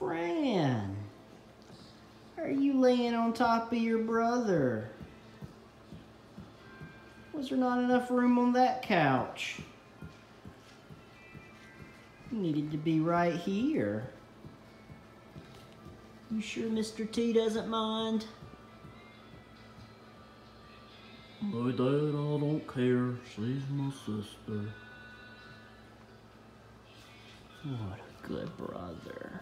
Fran, are you laying on top of your brother? Was there not enough room on that couch? You needed to be right here. You sure Mr. T doesn't mind? My dad, I don't care. She's my sister. What a good brother.